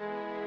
Bye.